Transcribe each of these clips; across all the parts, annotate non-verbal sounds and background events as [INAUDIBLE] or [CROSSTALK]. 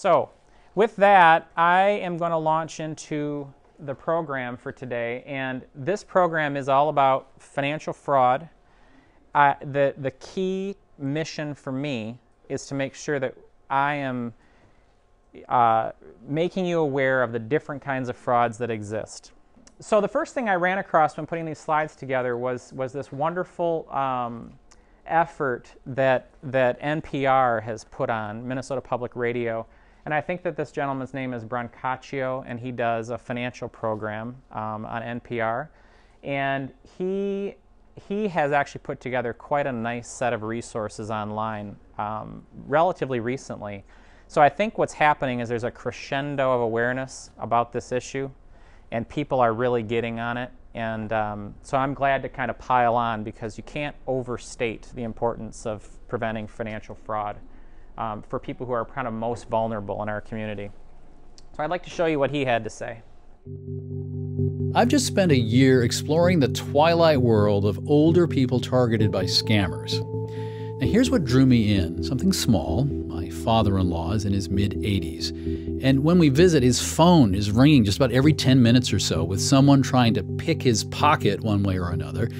So, with that, I am going to launch into the program for today, and this program is all about financial fraud. The, the key mission for me is to make sure that I am uh, making you aware of the different kinds of frauds that exist. So the first thing I ran across when putting these slides together was, was this wonderful um, effort that, that NPR has put on, Minnesota Public Radio. And I think that this gentleman's name is Brancaccio, and he does a financial program um, on NPR. And he, he has actually put together quite a nice set of resources online um, relatively recently so I think what's happening is there's a crescendo of awareness about this issue, and people are really getting on it. And um, so I'm glad to kind of pile on because you can't overstate the importance of preventing financial fraud um, for people who are kind of most vulnerable in our community. So I'd like to show you what he had to say. I've just spent a year exploring the twilight world of older people targeted by scammers. Now, here's what drew me in something small. My father in law is in his mid 80s. And when we visit, his phone is ringing just about every 10 minutes or so with someone trying to pick his pocket one way or another,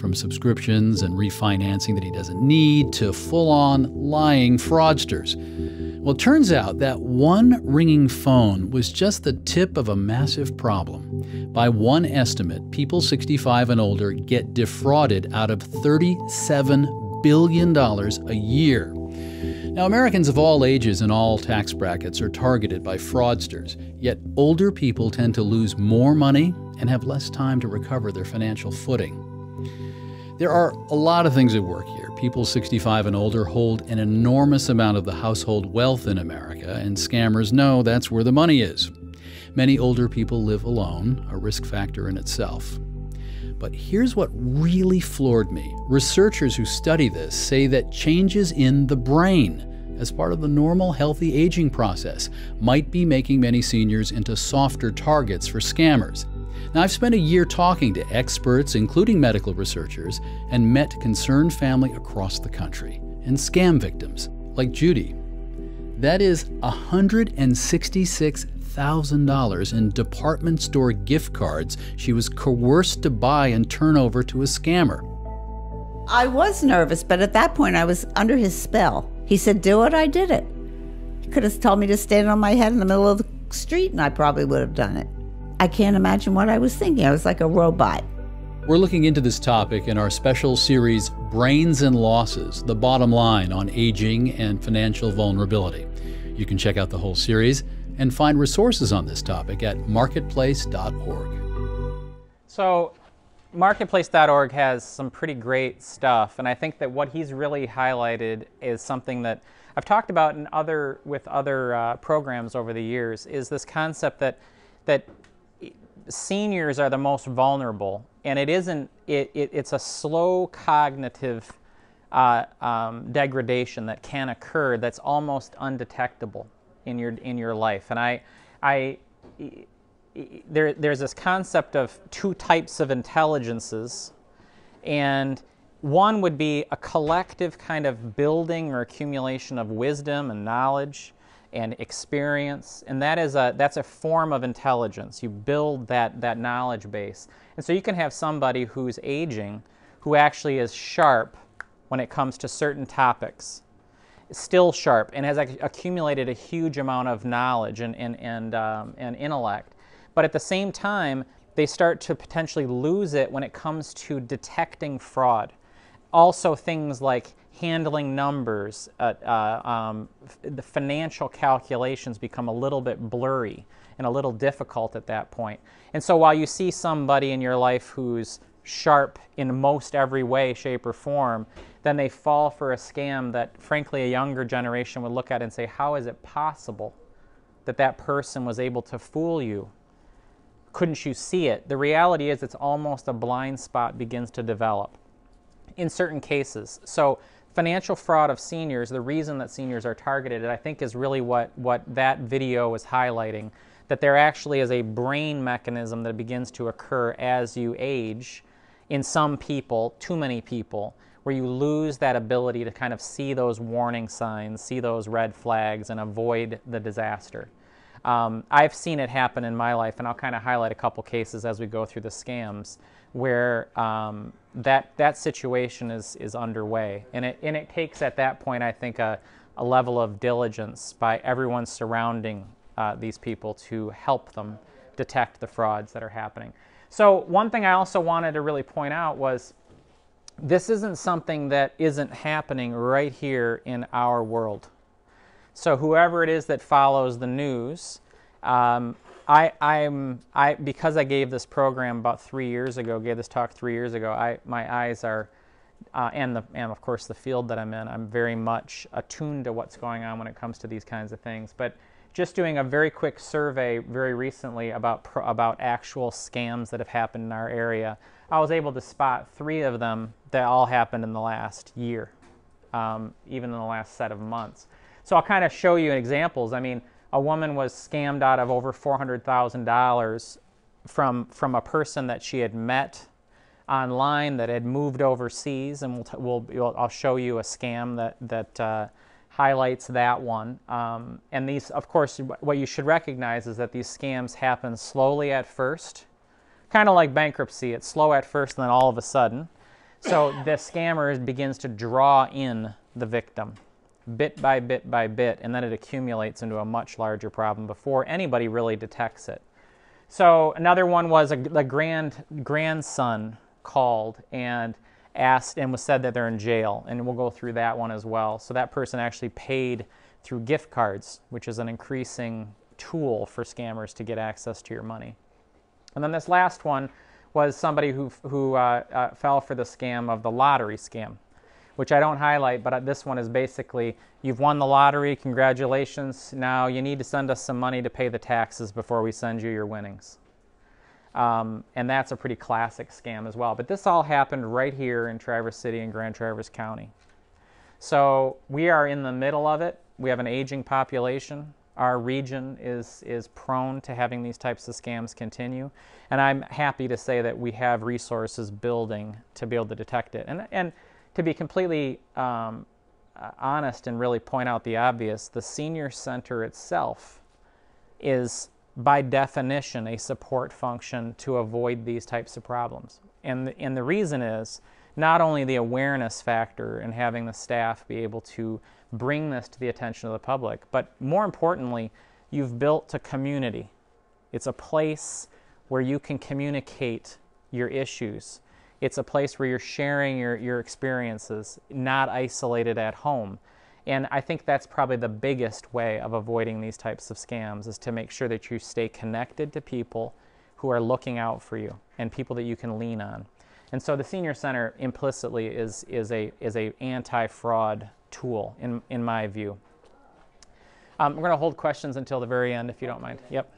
from subscriptions and refinancing that he doesn't need to full on lying fraudsters. Well, it turns out that one ringing phone was just the tip of a massive problem. By one estimate, people 65 and older get defrauded out of 37 billion dollars a year. Now, Americans of all ages and all tax brackets are targeted by fraudsters, yet older people tend to lose more money and have less time to recover their financial footing. There are a lot of things at work here. People 65 and older hold an enormous amount of the household wealth in America, and scammers know that's where the money is. Many older people live alone, a risk factor in itself. But here's what really floored me. Researchers who study this say that changes in the brain, as part of the normal healthy aging process, might be making many seniors into softer targets for scammers. Now, I've spent a year talking to experts, including medical researchers, and met concerned family across the country, and scam victims, like Judy. That is 166 $1,000 in department store gift cards she was coerced to buy and turn over to a scammer. I was nervous, but at that point I was under his spell. He said, Do it, I did it. He could have told me to stand on my head in the middle of the street, and I probably would have done it. I can't imagine what I was thinking. I was like a robot. We're looking into this topic in our special series, Brains and Losses The Bottom Line on Aging and Financial Vulnerability. You can check out the whole series and find resources on this topic at marketplace.org. So, marketplace.org has some pretty great stuff, and I think that what he's really highlighted is something that I've talked about in other with other uh, programs over the years is this concept that that seniors are the most vulnerable, and it isn't. It, it it's a slow cognitive uh, um, degradation that can occur that's almost undetectable in your in your life. And I, I, there, there's this concept of two types of intelligences, and one would be a collective kind of building or accumulation of wisdom and knowledge and experience, and that is a that's a form of intelligence. You build that that knowledge base, and so you can have somebody who's aging, who actually is sharp when it comes to certain topics still sharp and has accumulated a huge amount of knowledge and, and, and, um, and intellect. But at the same time, they start to potentially lose it when it comes to detecting fraud. Also, things like handling numbers, uh, uh, um, the financial calculations become a little bit blurry and a little difficult at that point. And so, while you see somebody in your life who's sharp in most every way, shape, or form, then they fall for a scam that, frankly, a younger generation would look at and say, How is it possible that that person was able to fool you? Couldn't you see it? The reality is, it's almost a blind spot begins to develop in certain cases. So, financial fraud of seniors, the reason that seniors are targeted, I think, is really what, what that video is highlighting that there actually is a brain mechanism that begins to occur as you age in some people, too many people, where you lose that ability to kind of see those warning signs, see those red flags, and avoid the disaster. Um, I've seen it happen in my life, and I'll kind of highlight a couple cases as we go through the scams where um, that that situation is is underway, and it and it takes at that point, I think, a, a level of diligence by everyone surrounding uh, these people to help them detect the frauds that are happening. So one thing I also wanted to really point out was this isn't something that isn't happening right here in our world. So whoever it is that follows the news, um, I, I'm, I, because I gave this program about three years ago, gave this talk three years ago, I, my eyes are, uh, and, the, and of course the field that I'm in, I'm very much attuned to what's going on when it comes to these kinds of things. But just doing a very quick survey very recently about, pro, about actual scams that have happened in our area, I was able to spot three of them that all happened in the last year, um, even in the last set of months. So I'll kind of show you examples. I mean, a woman was scammed out of over $400,000 from, from a person that she had met online that had moved overseas, and we'll, we'll I'll show you a scam that, that uh, highlights that one. Um, and these, of course, what you should recognize is that these scams happen slowly at first, kind of like bankruptcy. It's slow at first, and then all of a sudden. So the scammer begins to draw in the victim bit by bit by bit, and then it accumulates into a much larger problem before anybody really detects it. So another one was a, the grand grandson called and asked and was said that they're in jail, and we'll go through that one as well. So that person actually paid through gift cards, which is an increasing tool for scammers to get access to your money. And then this last one was somebody who, who uh, uh, fell for the scam of the lottery scam which I don't highlight, but this one is basically you've won the lottery, congratulations. Now you need to send us some money to pay the taxes before we send you your winnings. Um, and that's a pretty classic scam as well. But this all happened right here in Traverse City and Grand Traverse County. So we are in the middle of it. We have an aging population. Our region is, is prone to having these types of scams continue. And I'm happy to say that we have resources building to be able to detect it. And, and to be completely um, uh, honest and really point out the obvious, the senior center itself is by definition a support function to avoid these types of problems. And and the reason is not only the awareness factor and having the staff be able to bring this to the attention of the public, but more importantly, you've built a community. It's a place where you can communicate your issues it's a place where you're sharing your, your experiences, not isolated at home. And I think that's probably the biggest way of avoiding these types of scams is to make sure that you stay connected to people who are looking out for you and people that you can lean on. And so the Senior Center implicitly is, is a, is a anti-fraud tool in, in my view. Um, we're going to hold questions until the very end if you don't mind. Yep.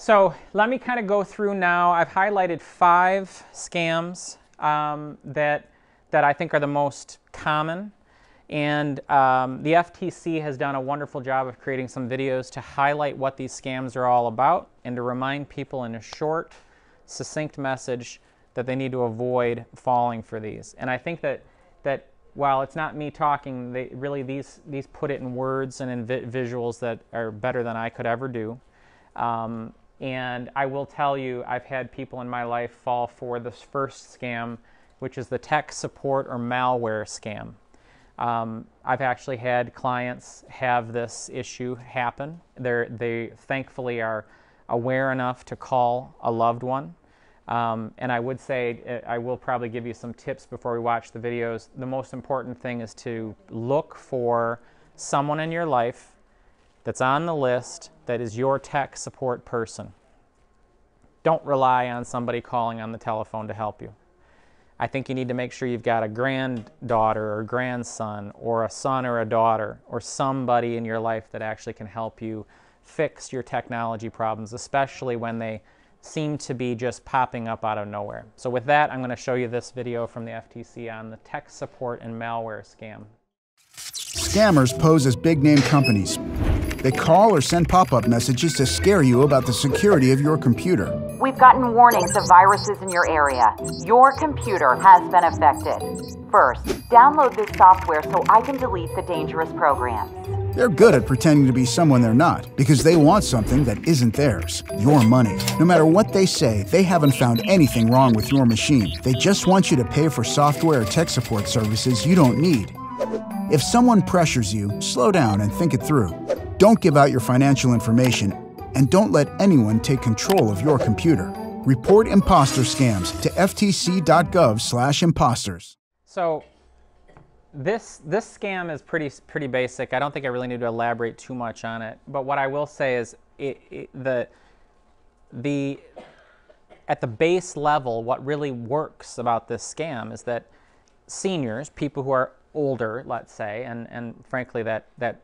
So let me kind of go through now. I've highlighted five scams um, that, that I think are the most common. And um, the FTC has done a wonderful job of creating some videos to highlight what these scams are all about and to remind people in a short, succinct message that they need to avoid falling for these. And I think that, that while it's not me talking, they, really these, these put it in words and in vi visuals that are better than I could ever do. Um, and I will tell you, I've had people in my life fall for this first scam, which is the tech support or malware scam. Um, I've actually had clients have this issue happen. They're, they thankfully are aware enough to call a loved one. Um, and I would say, I will probably give you some tips before we watch the videos. The most important thing is to look for someone in your life that's on the list that is your tech support person. Don't rely on somebody calling on the telephone to help you. I think you need to make sure you've got a granddaughter or grandson or a son or a daughter or somebody in your life that actually can help you fix your technology problems, especially when they seem to be just popping up out of nowhere. So with that, I'm going to show you this video from the FTC on the tech support and malware scam. Scammers pose as big name companies. They call or send pop up messages to scare you about the security of your computer. We've gotten warnings of viruses in your area. Your computer has been affected. First, download this software so I can delete the dangerous programs. They're good at pretending to be someone they're not because they want something that isn't theirs your money. No matter what they say, they haven't found anything wrong with your machine. They just want you to pay for software or tech support services you don't need. If someone pressures you, slow down and think it through. Don't give out your financial information and don't let anyone take control of your computer. Report imposter scams to ftc.gov/imposters. So this this scam is pretty pretty basic. I don't think I really need to elaborate too much on it. But what I will say is it, it, the the at the base level, what really works about this scam is that seniors, people who are older, let's say, and and frankly that that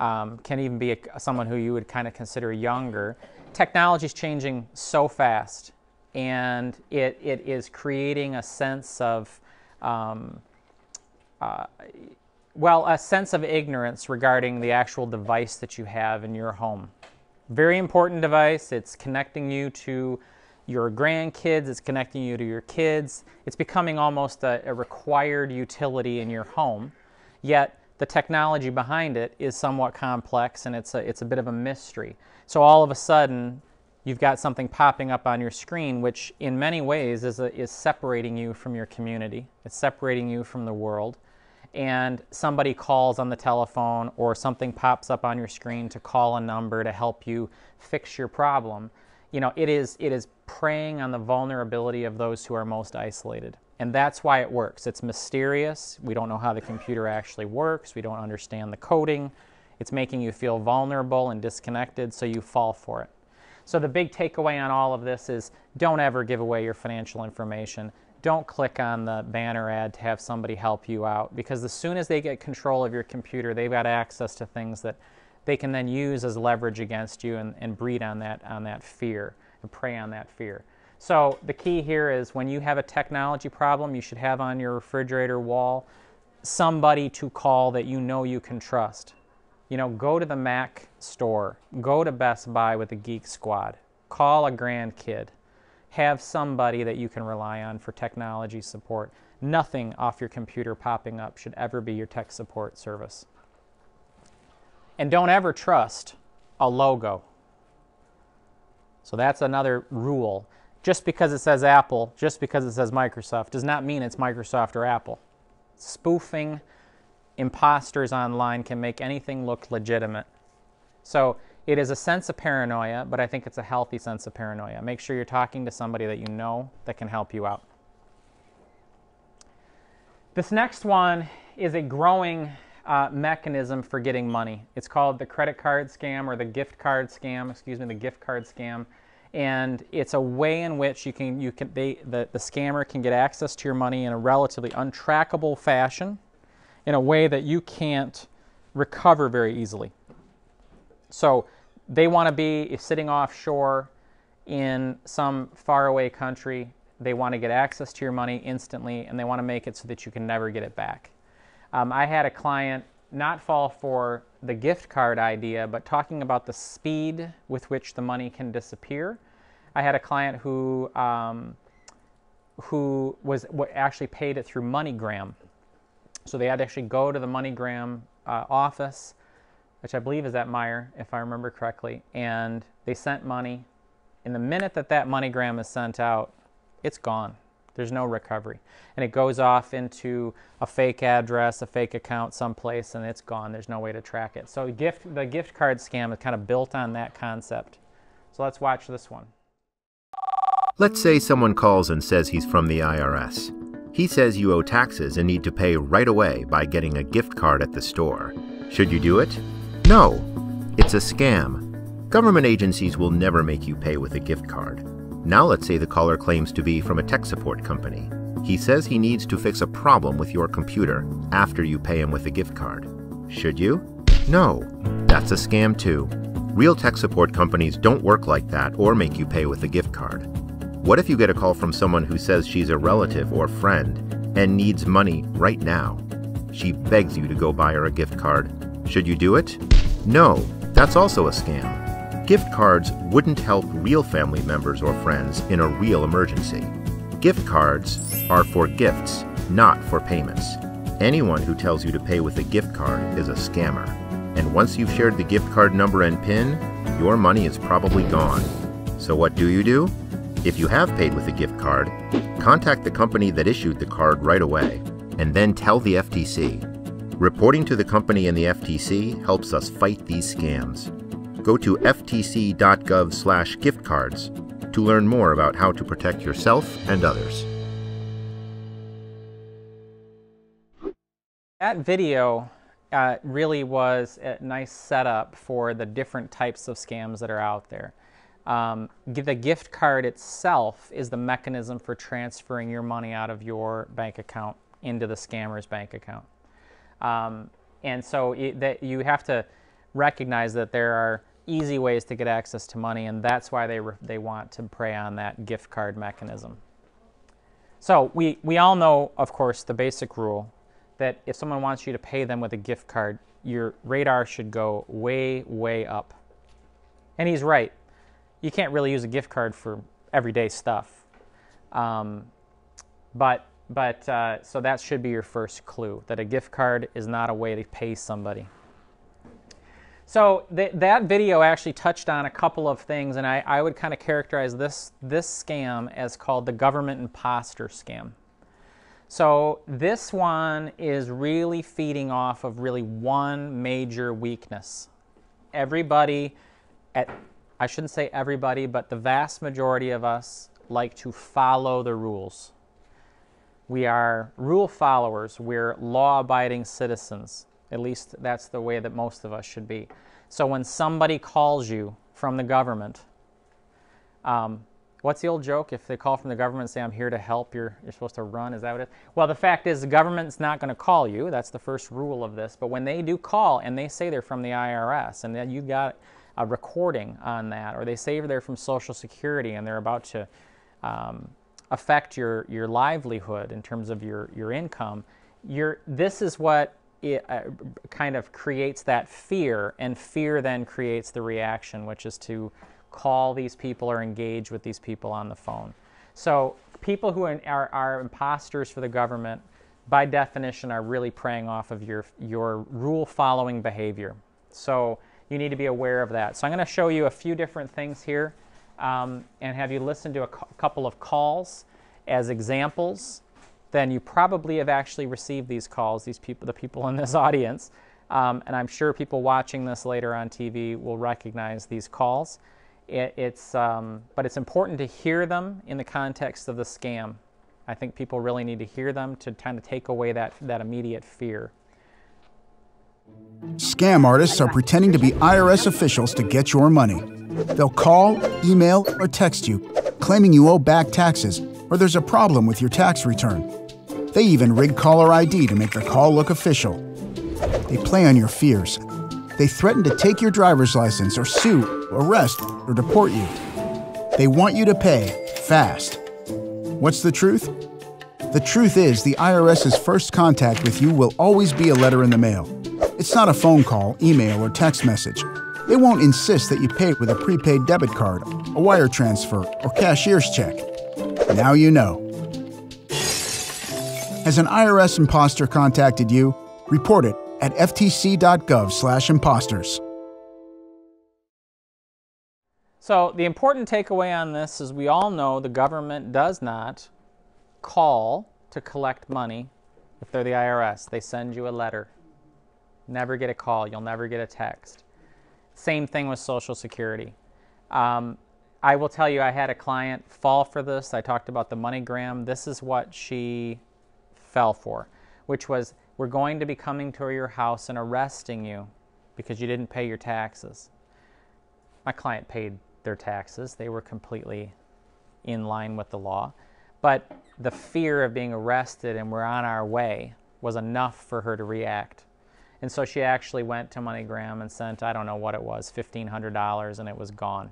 um, can even be a, someone who you would kind of consider younger. Technology is changing so fast, and it it is creating a sense of um, uh, well, a sense of ignorance regarding the actual device that you have in your home. Very important device. It's connecting you to your grandkids, it's connecting you to your kids. It's becoming almost a, a required utility in your home. Yet, the technology behind it is somewhat complex and it's a, it's a bit of a mystery. So, all of a sudden, you've got something popping up on your screen, which in many ways is, a, is separating you from your community, it's separating you from the world and somebody calls on the telephone or something pops up on your screen to call a number to help you fix your problem, you know, it is, it is preying on the vulnerability of those who are most isolated. And that's why it works. It's mysterious. We don't know how the computer actually works. We don't understand the coding. It's making you feel vulnerable and disconnected, so you fall for it. So the big takeaway on all of this is don't ever give away your financial information don't click on the banner ad to have somebody help you out because as soon as they get control of your computer, they've got access to things that they can then use as leverage against you and, and breed on that, on that fear and prey on that fear. So the key here is when you have a technology problem, you should have on your refrigerator wall somebody to call that you know you can trust. You know, go to the Mac store, go to Best Buy with the Geek Squad, call a grandkid have somebody that you can rely on for technology support. Nothing off your computer popping up should ever be your tech support service. And don't ever trust a logo. So that's another rule. Just because it says Apple, just because it says Microsoft, does not mean it's Microsoft or Apple. Spoofing imposters online can make anything look legitimate. So it is a sense of paranoia, but I think it's a healthy sense of paranoia. Make sure you're talking to somebody that you know that can help you out. This next one is a growing uh, mechanism for getting money. It's called the credit card scam or the gift card scam, excuse me, the gift card scam. And it's a way in which you can, you can they, the, the scammer can get access to your money in a relatively untrackable fashion, in a way that you can't recover very easily. So they want to be sitting offshore in some faraway country. They want to get access to your money instantly, and they want to make it so that you can never get it back. Um, I had a client not fall for the gift card idea, but talking about the speed with which the money can disappear. I had a client who um, who was actually paid it through MoneyGram. So they had to actually go to the MoneyGram uh, office which I believe is at Meijer, if I remember correctly, and they sent money. In the minute that that MoneyGram is sent out, it's gone. There's no recovery. And it goes off into a fake address, a fake account someplace, and it's gone. There's no way to track it. So gift, the gift card scam is kind of built on that concept. So let's watch this one. Let's say someone calls and says he's from the IRS. He says you owe taxes and need to pay right away by getting a gift card at the store. Should you do it? No, it's a scam. Government agencies will never make you pay with a gift card. Now let's say the caller claims to be from a tech support company. He says he needs to fix a problem with your computer after you pay him with a gift card. Should you? No, that's a scam too. Real tech support companies don't work like that or make you pay with a gift card. What if you get a call from someone who says she's a relative or friend and needs money right now? She begs you to go buy her a gift card. Should you do it? No, that's also a scam. Gift cards wouldn't help real family members or friends in a real emergency. Gift cards are for gifts, not for payments. Anyone who tells you to pay with a gift card is a scammer. And once you've shared the gift card number and PIN, your money is probably gone. So what do you do? If you have paid with a gift card, contact the company that issued the card right away, and then tell the FTC. Reporting to the company and the FTC helps us fight these scams. Go to ftc.gov/giftcards to learn more about how to protect yourself and others. That video uh, really was a nice setup for the different types of scams that are out there. Um, the gift card itself is the mechanism for transferring your money out of your bank account into the scammer's bank account. Um, and so it, that you have to recognize that there are easy ways to get access to money, and that's why they, they want to prey on that gift card mechanism. So we, we all know, of course, the basic rule that if someone wants you to pay them with a gift card, your radar should go way, way up. And he's right. You can't really use a gift card for everyday stuff. Um, but but uh, so that should be your first clue that a gift card is not a way to pay somebody. So th- that video actually touched on a couple of things, and I, I would kind of characterize this this scam as called the government imposter scam. So this one is really feeding off of really one major weakness. Everybody, at, I shouldn't say everybody, but the vast majority of us like to follow the rules. We are rule followers. We're law abiding citizens. At least that's the way that most of us should be. So when somebody calls you from the government, um, What's the old joke? If they call from the government and say, I'm here to help, you're, you're supposed to run. Is that what it is? Well, the fact is, the government's not going to call you. That's the first rule of this. But when they do call and they say they're from the IRS and then you got a recording on that, or they say they're from Social Security and they're about to um, affect your, your livelihood in terms of your, your income, you're, this is what it, uh, kind of creates that fear, and fear then creates the reaction, which is to call these people or engage with these people on the phone. So people who are, are imposters for the government, by definition, are really preying off of your, your rule-following behavior. So you need to be aware of that. So I'm going to show you a few different things here um, and have you listen to a couple of calls as examples. Then you probably have actually received these calls, these people, the people in this [LAUGHS] audience. Um, and I'm sure people watching this later on TV will recognize these calls. It, it's, um, but it's important to hear them in the context of the scam. I think people really need to hear them to kind of take away that, that immediate fear. Scam artists are pretending to be IRS officials to get your money. They'll call, email, or text you, claiming you owe back taxes or there's a problem with your tax return. They even rig caller ID to make the call look official. They play on your fears they threaten to take your driver's license or sue, arrest, or deport you. They want you to pay fast. What's the truth? The truth is, the IRS's first contact with you will always be a letter in the mail. It's not a phone call, email, or text message. They won't insist that you pay with a prepaid debit card, a wire transfer, or cashier's check. Now you know. Has an IRS imposter contacted you? Report it at ftc.gov/imposters. So the important takeaway on this is we all know the government does not call to collect money if they're the IRS. They send you a letter. Never get a call. You'll never get a text. Same thing with Social Security. Um, I will tell you, I had a client fall for this. I talked about the MoneyGram. This is what she fell for, which was we're going to be coming to your house and arresting you because you didn't pay your taxes. My client paid their taxes, they were completely in line with the law. But the fear of being arrested and we're on our way was enough for her to react. And so she actually went to MoneyGram and sent, I don't know what it was, $1,500, and it was gone.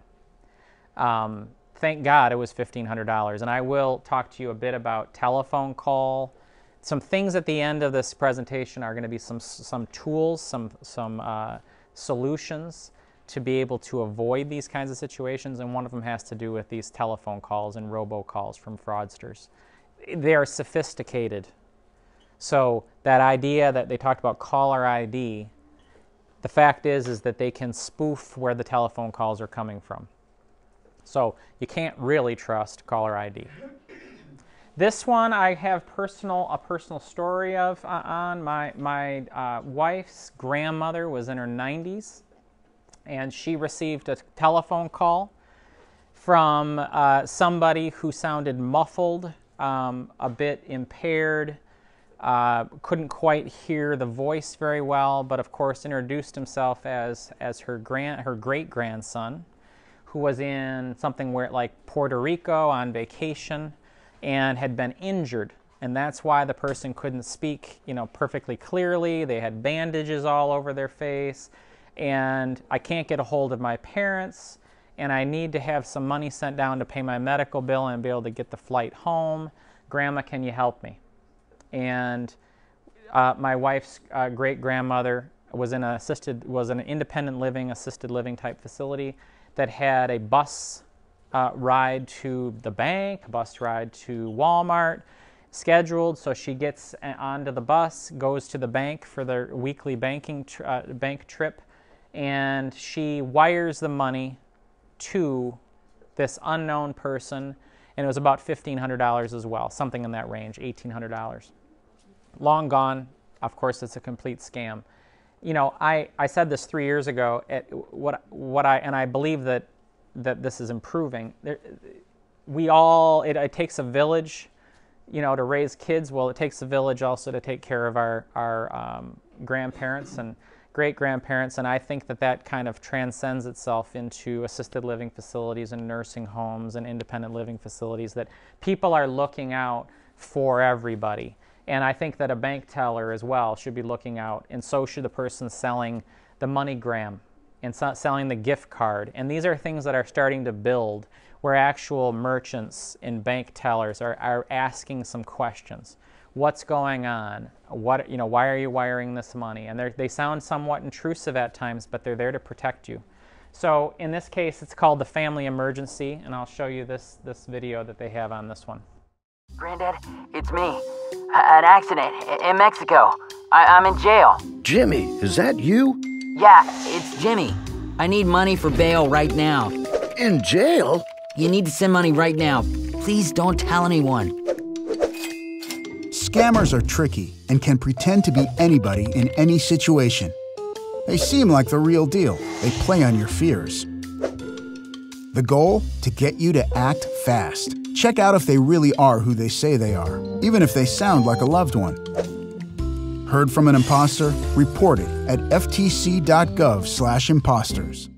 Um, thank God it was $1,500. And I will talk to you a bit about telephone call some things at the end of this presentation are going to be some, some tools, some, some uh, solutions to be able to avoid these kinds of situations, and one of them has to do with these telephone calls and robocalls from fraudsters. They are sophisticated. So that idea that they talked about caller ID, the fact is is that they can spoof where the telephone calls are coming from. So you can't really trust caller ID. This one I have personal a personal story of uh, on. My my uh, wife's grandmother was in her 90s, and she received a telephone call from uh, somebody who sounded muffled, um, a bit impaired, uh, couldn't quite hear the voice very well, but of course introduced himself as as her grand her great grandson, who was in something where like Puerto Rico on vacation, and had been injured, and that's why the person couldn't speak, you know, perfectly clearly. They had bandages all over their face, and I can't get a hold of my parents, and I need to have some money sent down to pay my medical bill and be able to get the flight home. Grandma, can you help me? and uh, my wife's uh, great grandmother was in a assisted was an independent living assisted living type facility that had a bus uh, ride to the bank, bus ride to Walmart, scheduled. So she gets uh, onto the bus, goes to the bank for their weekly banking tr- uh, bank trip, and she wires the money to this unknown person, and it was about fifteen hundred dollars as well, something in that range, eighteen hundred dollars long gone. Of course, it's a complete scam. You know, I, I said this three years ago. At what what I and I believe that that this is improving. There, we all it, it takes a village, you know, to raise kids. Well, it takes a village also to take care of our our um, grandparents and great grandparents. And I think that that kind of transcends itself into assisted living facilities and nursing homes and independent living facilities. That people are looking out for everybody. And I think that a bank teller as well should be looking out, and so should the person selling the MoneyGram and selling the gift card. And these are things that are starting to build where actual merchants and bank tellers are, are asking some questions. What's going on? What, you know, why are you wiring this money? And they sound somewhat intrusive at times, but they're there to protect you. So in this case, it's called the family emergency, and I'll show you this, this video that they have on this one. Granddad, it's me. An accident in Mexico. I- am in jail. Jimmy, is that you? Yeah, it's Jimmy. I need money for bail right now. In jail? You need to send money right now. Please don't tell anyone. Scammers are tricky and can pretend to be anybody in any situation. They seem like the real deal. They play on your fears. The goal? To get you to act fast. Check out if they really are who they say they are, even if they sound like a loved one. Heard from an imposter? Report it at ftc.gov slash imposters.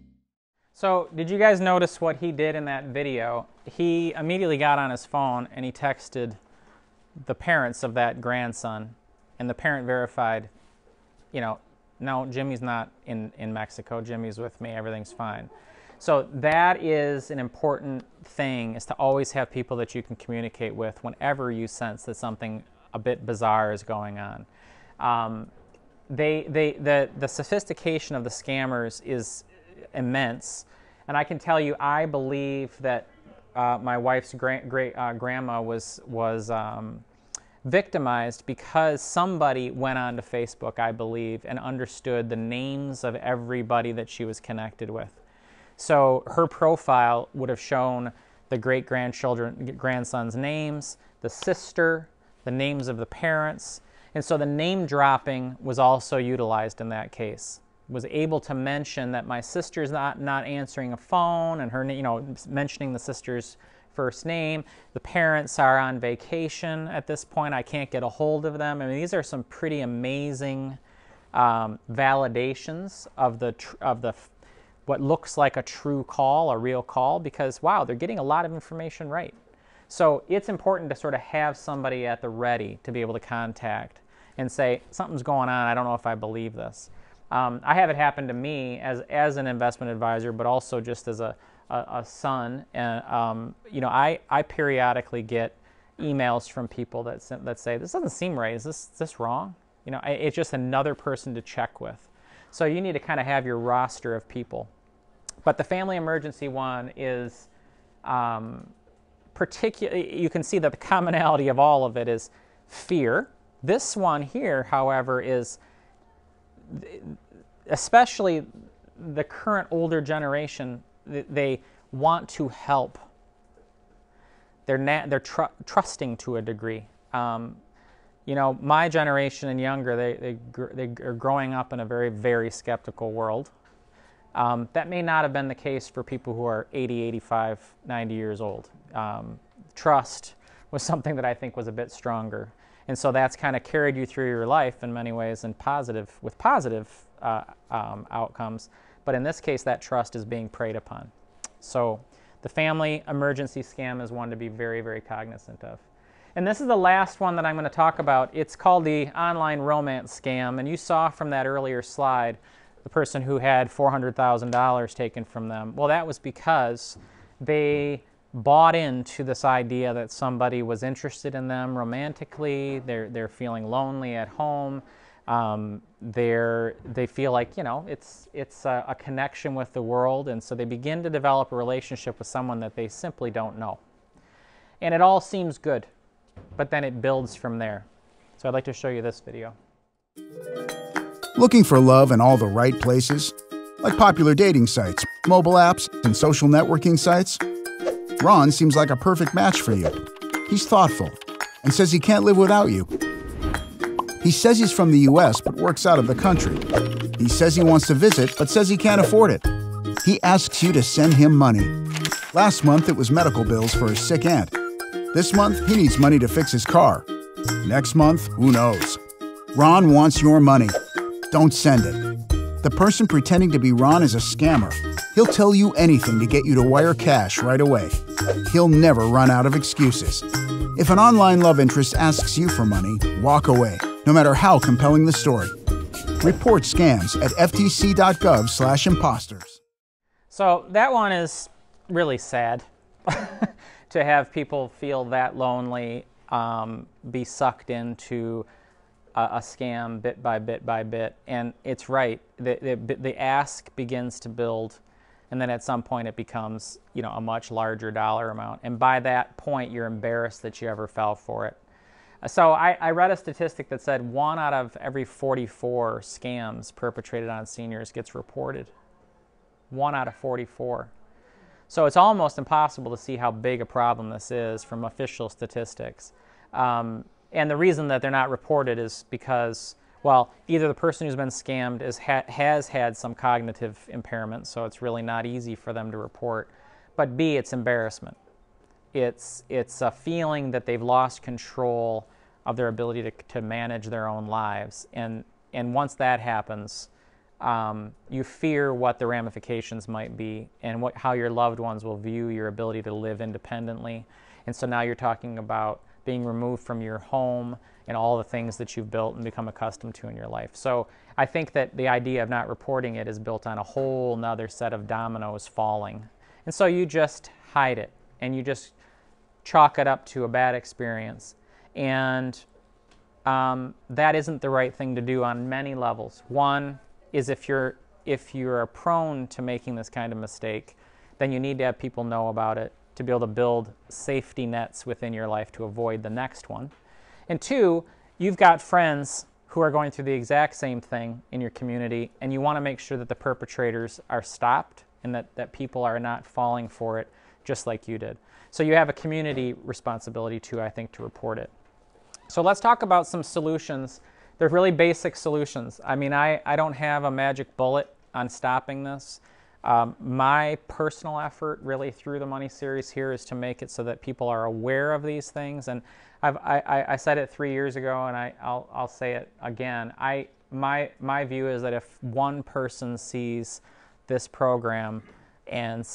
So, did you guys notice what he did in that video? He immediately got on his phone and he texted the parents of that grandson, and the parent verified, you know, no, Jimmy's not in, in Mexico. Jimmy's with me. Everything's fine. So that is an important thing is to always have people that you can communicate with whenever you sense that something a bit bizarre is going on. Um, they, they, the, the sophistication of the scammers is immense. And I can tell you, I believe that uh, my wife's great, uh, grandma was, was um, victimized because somebody went onto Facebook, I believe, and understood the names of everybody that she was connected with. So her profile would have shown the great grandchildren, grandson's names, the sister, the names of the parents. And so the name dropping was also utilized in that case. Was able to mention that my sister's not, not answering a phone and her, you know, mentioning the sister's first name. The parents are on vacation at this point. I can't get a hold of them. I mean, these are some pretty amazing um, validations of the, of the what looks like a true call, a real call, because wow, they're getting a lot of information right. So it's important to sort of have somebody at the ready to be able to contact and say, something's going on, I don't know if I believe this. Um, I have it happen to me as, as an investment advisor, but also just as a, a, a son. And, um, you know, I, I periodically get emails from people that, that say, this doesn't seem right, is this, is this wrong? You know, it's just another person to check with. So you need to kind of have your roster of people. But the family emergency one is um, particular. You can see that the commonality of all of it is fear, This one here, however, is especially the current older generation, they want to help. They're, na- they're tr- trusting to a degree. Um, you know, my generation and younger, they, they, gr- they are growing up in a very, very skeptical world. Um, that may not have been the case for people who are 80, 85, 90 years old. Um, trust was something that I think was a bit stronger. And so that's kind of carried you through your life in many ways and positive, with positive uh, um, outcomes. But in this case, that trust is being preyed upon. So the family emergency scam is one to be very, very cognizant of. And this is the last one that I'm going to talk about. It's called the online romance scam. And you saw from that earlier slide the person who had $400,000 taken from them. Well, that was because they bought into this idea that somebody was interested in them romantically, they're, they're feeling lonely at home, um, they're, they feel like, you know, it's, it's a, a connection with the world, and so they begin to develop a relationship with someone that they simply don't know. And it all seems good, but then it builds from there. So I'd like to show you this video. Looking for love in all the right places? Like popular dating sites, mobile apps, and social networking sites? Ron seems like a perfect match for you. He's thoughtful and says he can't live without you. He says he's from the US but works out of the country. He says he wants to visit but says he can't afford it. He asks you to send him money. Last month it was medical bills for his sick aunt. This month he needs money to fix his car. Next month, who knows? Ron wants your money. Don't send it. The person pretending to be Ron is a scammer. He'll tell you anything to get you to wire cash right away. He'll never run out of excuses. If an online love interest asks you for money, walk away, no matter how compelling the story. Report scams at ftc.gov/imposters. So that one is really sad [LAUGHS] to have people feel that lonely, um, be sucked into a, a, scam bit by bit by bit. And it's right. The, the, the ask begins to build, and then at some point it becomes, you know, a much larger dollar amount. And by that point, you're embarrassed that you ever fell for it. So I, I read a statistic that said one out of every 44 scams perpetrated on seniors gets reported. One out of 44. So it's almost impossible to see how big a problem this is from official statistics. Um, and the reason that they're not reported is because, well, either the person who's been scammed is, ha- has had some cognitive impairment, so it's really not easy for them to report. But B, it's embarrassment. It's, it's a feeling that they've lost control of their ability to, to manage their own lives. And, and once that happens, um, you fear what the ramifications might be and what, how your loved ones will view your ability to live independently. And so now you're talking about being removed from your home and all the things that you've built and become accustomed to in your life. So I think that the idea of not reporting it is built on a whole nother set of dominoes falling. And so you just hide it and you just chalk it up to a bad experience. And um, that isn't the right thing to do on many levels. One is if you're if you're prone to making this kind of mistake, then you need to have people know about it to be able to build safety nets within your life to avoid the next one. And two, you've got friends who are going through the exact same thing in your community, and you want to make sure that the perpetrators are stopped and that, that people are not falling for it just like you did. So you have a community responsibility too, I think, to report it. So let's talk about some solutions. They're really basic solutions. I mean, I, I don't have a magic bullet on stopping this. Um, my personal effort, really, through the Money Series here, is to make it so that people are aware of these things. And I've, I, I said it three years ago, and I, I'll, I'll say it again. I, my, my view is that if one person sees this program and,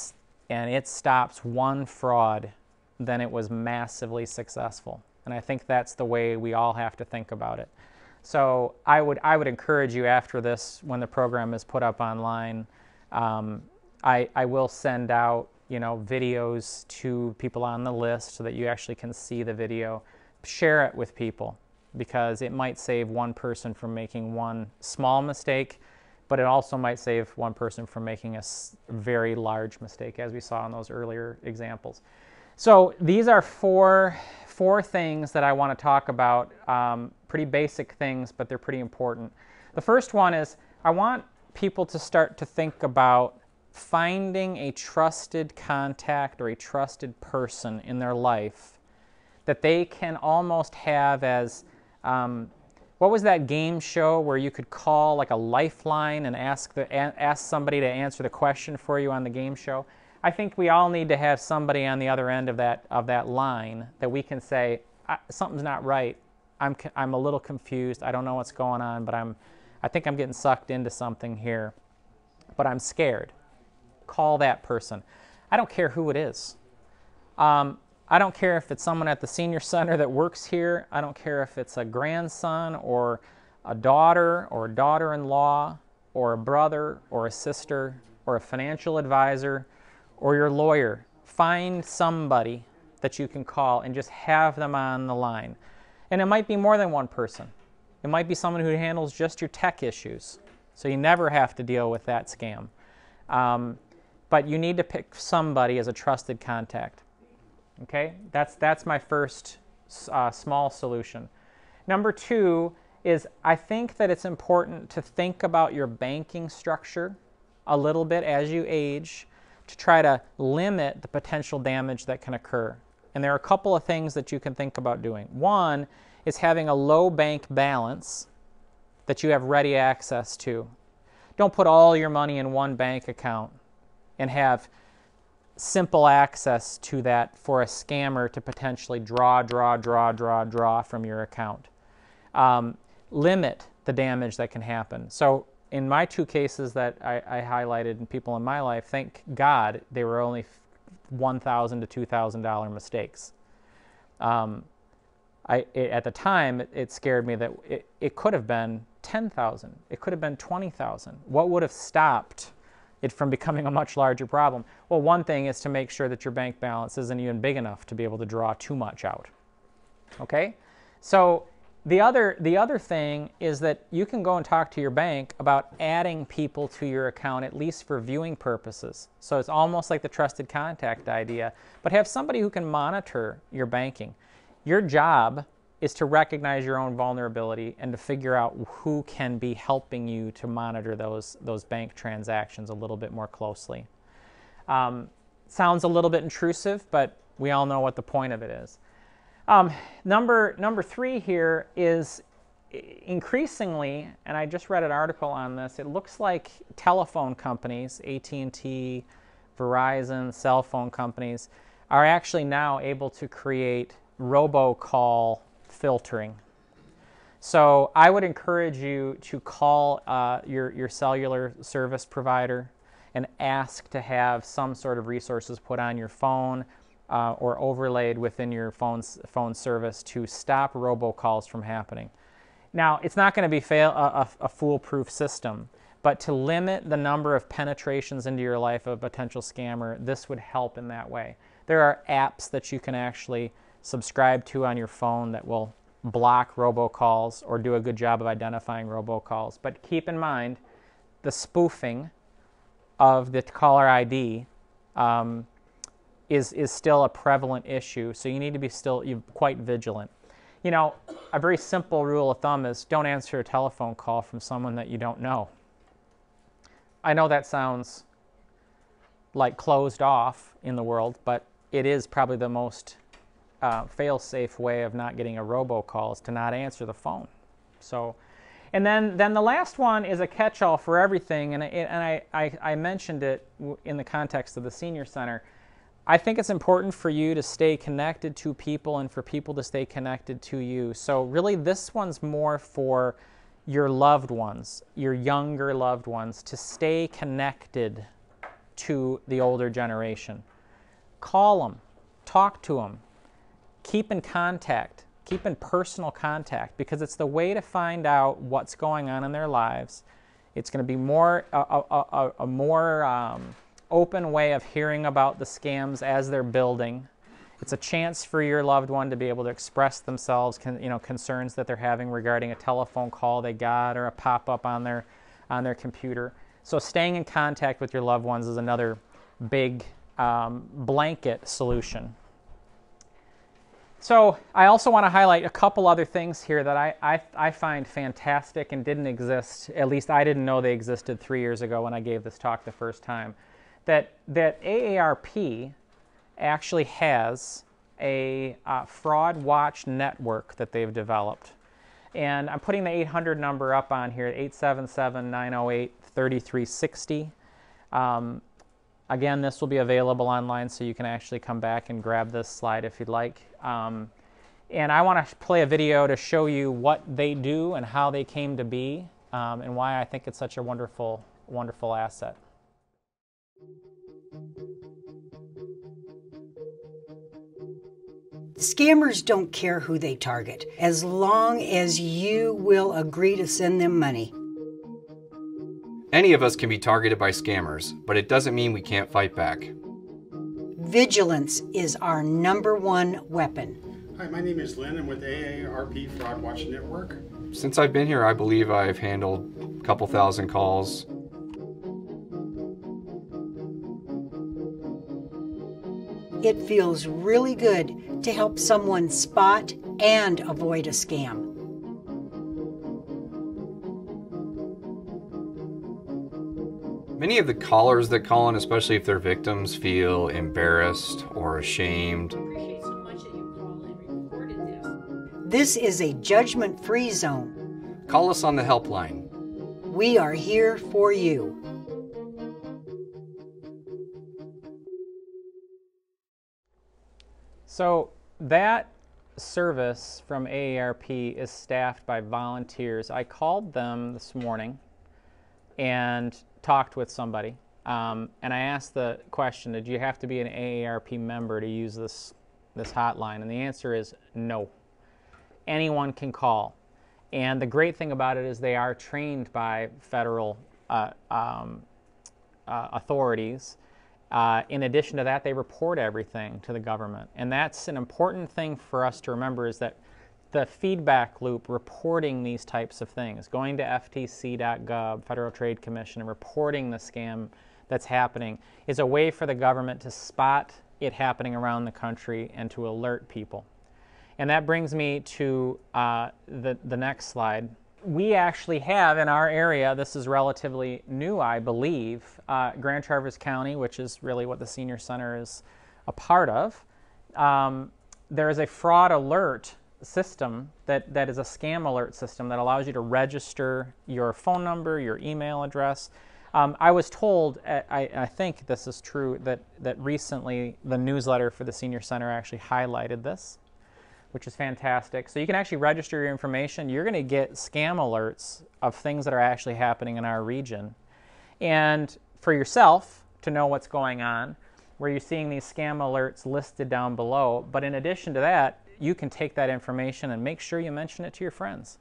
and it stops one fraud, then it was massively successful. And I think that's the way we all have to think about it. So I would, I would encourage you after this, when the program is put up online, um, I, I will send out you know videos to people on the list so that you actually can see the video. Share it with people because it might save one person from making one small mistake, but it also might save one person from making a very large mistake, as we saw in those earlier examples. So these are four four things that I want to talk about. Um, pretty basic things, but they're pretty important. The first one is I want people to start to think about finding a trusted contact or a trusted person in their life that they can almost have as um, what was that game show where you could call like a lifeline and ask the ask somebody to answer the question for you on the game show? I think we all need to have somebody on the other end of that of that line that we can say something's not right. I'm I'm a little confused. I don't know what's going on, but I'm I think I'm getting sucked into something here. But I'm scared. Call that person. I don't care who it is. Um, I don't care if it's someone at the senior center that works here. I don't care if it's a grandson or a daughter or a daughter in law or a brother or a sister or a financial advisor or your lawyer. Find somebody that you can call and just have them on the line. And it might be more than one person, it might be someone who handles just your tech issues. So you never have to deal with that scam. Um, but you need to pick somebody as a trusted contact. Okay, that's, that's my first uh, small solution. Number two is I think that it's important to think about your banking structure a little bit as you age to try to limit the potential damage that can occur. And there are a couple of things that you can think about doing. One is having a low bank balance that you have ready access to. Don't put all your money in one bank account and have simple access to that for a scammer to potentially draw, draw, draw, draw, draw from your account. Um, limit the damage that can happen. So, in my two cases that I, I highlighted in people in my life, thank God they were only 1,000 to $2,000 mistakes. Um, I, it, at the time, it, scared me that it, it could have been 10,000. It could have been 20,000. What would have stopped it from becoming a much larger problem? Well, one thing is to make sure that your bank balance isn't even big enough to be able to draw too much out. Okay? So the other, the other thing is that you can go and talk to your bank about adding people to your account, at least for viewing purposes. So it's almost like the trusted contact idea, but have somebody who can monitor your banking. Your job is to recognize your own vulnerability and to figure out who can be helping you to monitor those, those bank transactions a little bit more closely. Um, sounds a little bit intrusive, but we all know what the point of it is. Um, number, number three here is increasingly, and I just read an article on this, it looks like telephone companies, AT&T, Verizon, cell phone companies, are actually now able to create robocall filtering. So I would encourage you to call uh, your, your cellular service provider and ask to have some sort of resources put on your phone uh, or overlaid within your phone's, phone service to stop robocalls from happening. Now, it's not going to be fail, a, a, a foolproof system, but to limit the number of penetrations into your life of a potential scammer, this would help in that way. There are apps that you can actually subscribe to on your phone that will block robocalls or do a good job of identifying robocalls. But keep in mind the spoofing of the caller ID um, is, is still a prevalent issue, so you need to be still quite vigilant. You know, a very simple rule of thumb is don't answer a telephone call from someone that you don't know. I know that sounds like closed off in the world, but it is probably the most uh, fail-safe way of not getting a robocall is to not answer the phone. So, and then then the last one is a catch-all for everything, and, it, and I, I, I mentioned it in the context of the senior center. I think it's important for you to stay connected to people and for people to stay connected to you. So really, this one's more for your loved ones, your younger loved ones, to stay connected to the older generation. Call them, talk to them, keep in contact, keep in personal contact, because it's the way to find out what's going on in their lives. It's going to be more a, a, a, more um, open way of hearing about the scams as they're building. It's a chance for your loved one to be able to express themselves, con, you know, concerns that they're having regarding a telephone call they got or a pop-up on their on their computer. So staying in contact with your loved ones is another big um, blanket solution So I also want to highlight a couple other things here that I, I, I, find fantastic and didn't exist. At least I didn't know they existed three years ago when I gave this talk the first time. That that AARP actually has a uh, fraud watch network that they've developed. And I'm putting the 800 number up on here, 877-908-3360. Um, again, this will be available online, so you can actually come back and grab this slide if you'd like. Um, and I want to play a video to show you what they do and how they came to be um, and why I think it's such a wonderful, wonderful asset. Scammers don't care who they target, as long as you will agree to send them money. Any of us can be targeted by scammers, but it doesn't mean we can't fight back. Vigilance is our number one weapon. Hi, my name is Lynn. I'm with AARP Fraud Watch Network. Since I've been here, I believe I've handled a couple thousand calls. It feels really good to help someone spot and avoid a scam. Many of the callers that call in, especially if they're victims, feel embarrassed or ashamed. This is a judgment free zone. Call us on the helpline. We are here for you. So that service from AARP is staffed by volunteers. I called them this morning and talked with somebody. Um, and I asked the question, did you have to be an AARP member to use this, this hotline? And the answer is no. Anyone can call. And the great thing about it is they are trained by federal uh, um, uh, authorities uh, in addition to that, they report everything to the government. And that's an important thing for us to remember is that the feedback loop reporting these types of things, going to ftc.gov, Federal Trade Commission, and reporting the scam that's happening is a way for the government to spot it happening around the country and to alert people. And that brings me to uh, the, the next slide we actually have in our area, this is relatively new, I believe, uh, Grand Traverse County, which is really what the Senior Center is a part of. Um, there is a fraud alert system that, that is a scam alert system that allows you to register your phone number, your email address. Um, I was told, I, I, think this is true, that, that recently the newsletter for the Senior Center actually highlighted this which is fantastic. So you can actually register your information. You're going to get scam alerts of things that are actually happening in our region. And for yourself to know what's going on, where you're seeing these scam alerts listed down below. But in addition to that, you can take that information and make sure you mention it to your friends.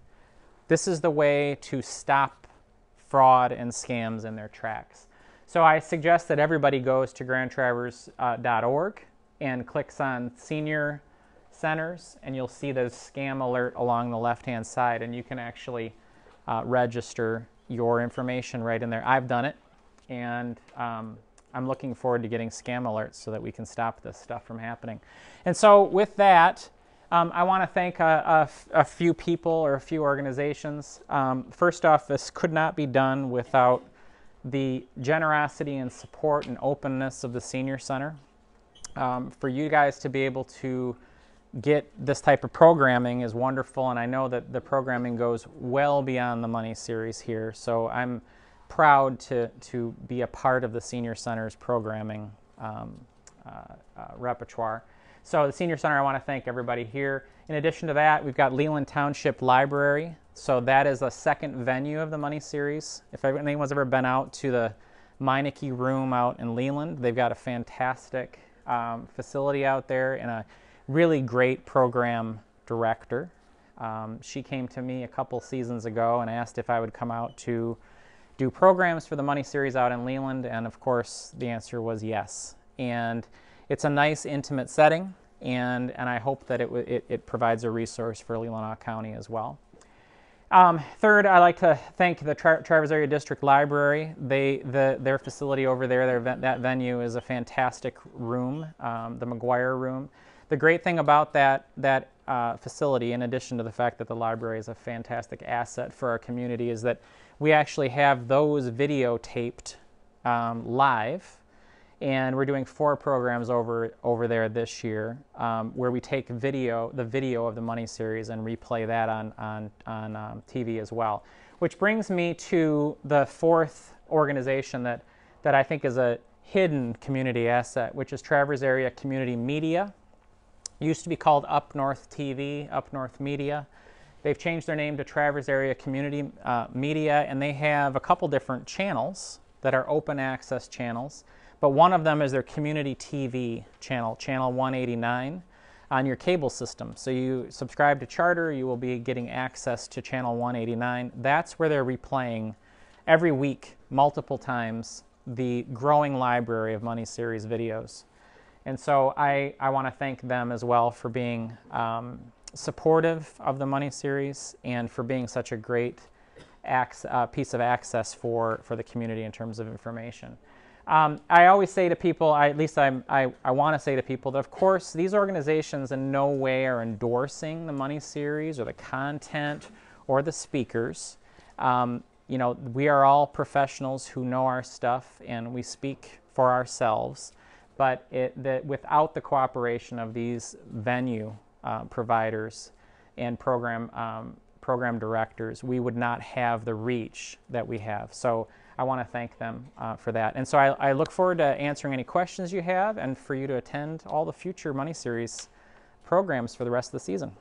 This is the way to stop fraud and scams in their tracks. So I suggest that everybody goes to grandtraverse.org and clicks on senior centers and you'll see the scam alert along the left hand side and you can actually uh, register your information right in there. I've done it and um, I'm looking forward to getting scam alerts so that we can stop this stuff from happening. And so with that, um, I want to thank a, a, a, few people or a few organizations. Um, first off, this could not be done without the generosity and support and openness of the Senior Center. Um, for you guys to be able to get this type of programming is wonderful, and I know that the programming goes well beyond the money series here. So I'm proud to, to be a part of the Senior Center's programming um, uh, uh, repertoire. So the Senior Center, I want to thank everybody here. In addition to that, we've got Leland Township Library. So that is a second venue of the Money Series. If anyone's ever been out to the Meineke Room out in Leland, they've got a fantastic um, facility out there and a really great program director. Um, she came to me a couple seasons ago and asked if I would come out to do programs for the Money Series out in Leland, and of course the answer was yes. And it's a nice, intimate setting, and, and I hope that it, it, it provides a resource for Leelanau County as well. Um, third, I'd like to thank the Tra Area District Library. They, the, their facility over there, their, that venue is a fantastic room, um, the McGuire Room. the great thing about that that uh, facility, in addition to the fact that the library is a fantastic asset for our community, is that we actually have those videotaped um, live, and we're doing four programs over over there this year, um, where we take video, the video of the Money series, and replay that on on on um, TV as well. Which brings me to the fourth organization that that I think is a hidden community asset, which is Traverse Area Community Media. It used to be called Up North TV, Up North Media. They've changed their name to Traverse Area Community uh, Media, and they have a couple different channels that are open access channels. But one of them is their community TV channel, channel 189, on your cable system. So you subscribe to Charter, you will be getting access to channel 189. That's where they're replaying every week, multiple times, the growing library of Money Series videos. And so I, I want to thank them as well for being um, supportive of the Money Series and for being such a great uh, piece of access for, for the community in terms of information. Um, I always say to people, I, at least I'm, i I, want to say to people, that of course these organizations in no way are endorsing the Money Series or the content or the speakers. Um, you know, we are all professionals who know our stuff and we speak for ourselves but it, without the cooperation of these venue uh, providers and program um, program directors, we would not have the reach that we have. So I want to thank them uh, for that. And so I, I, look forward to answering any questions you have and for you to attend all the future Money Series programs for the rest of the season.